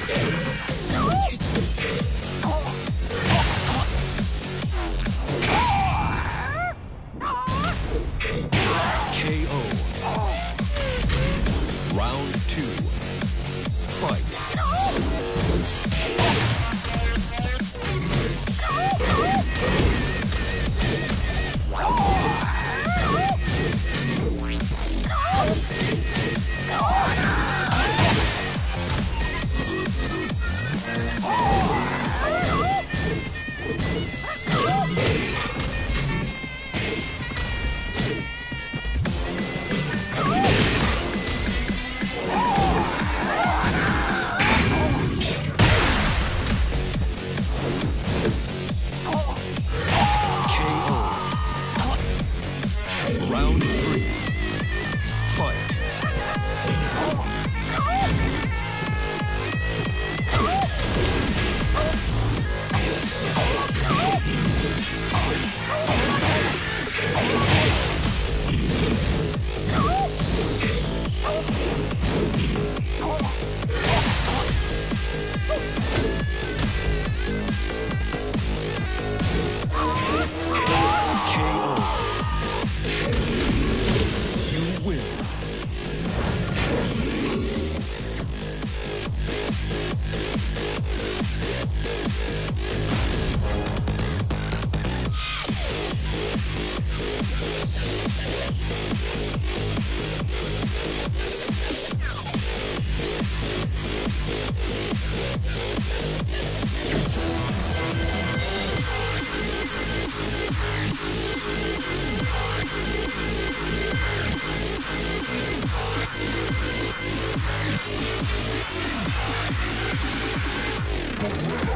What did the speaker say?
KO. Round Welcome.